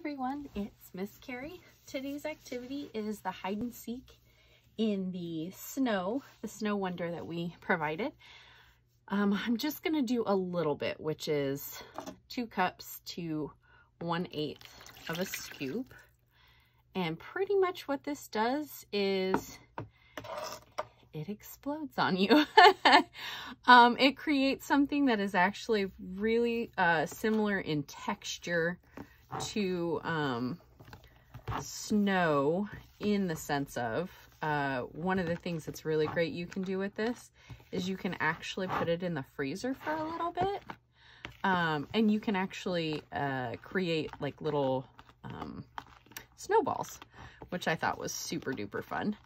everyone, it's Miss Carrie. Today's activity is the hide and seek in the snow, the snow wonder that we provided. Um, I'm just going to do a little bit, which is two cups to one eighth of a scoop. And pretty much what this does is it explodes on you. um, it creates something that is actually really uh, similar in texture to um, snow in the sense of uh, one of the things that's really great you can do with this is you can actually put it in the freezer for a little bit. Um, and you can actually uh, create like little um, snowballs, which I thought was super duper fun.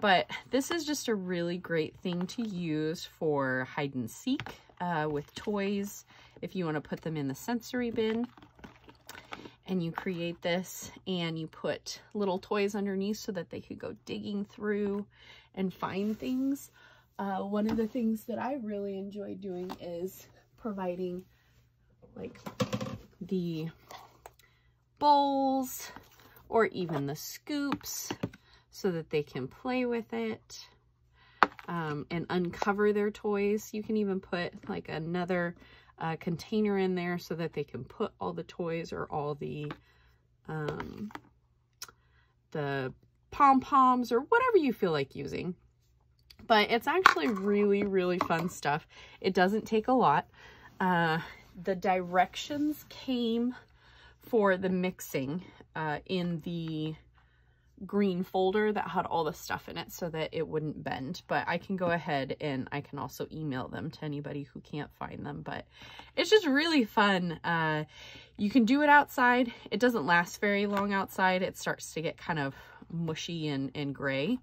But this is just a really great thing to use for hide and seek uh, with toys if you want to put them in the sensory bin and you create this and you put little toys underneath so that they could go digging through and find things. Uh, one of the things that I really enjoy doing is providing like the bowls or even the scoops so that they can play with it um, and uncover their toys. You can even put like another uh, container in there so that they can put all the toys or all the um, the pom-poms or whatever you feel like using. But it's actually really, really fun stuff. It doesn't take a lot. Uh, the directions came for the mixing uh, in the green folder that had all the stuff in it so that it wouldn't bend. But I can go ahead and I can also email them to anybody who can't find them. But it's just really fun. Uh, you can do it outside. It doesn't last very long outside. It starts to get kind of mushy and, and gray.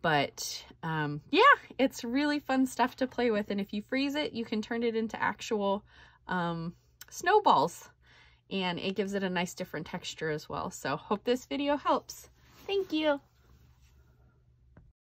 But um, yeah, it's really fun stuff to play with. And if you freeze it, you can turn it into actual um, snowballs and it gives it a nice different texture as well. So hope this video helps. Thank you.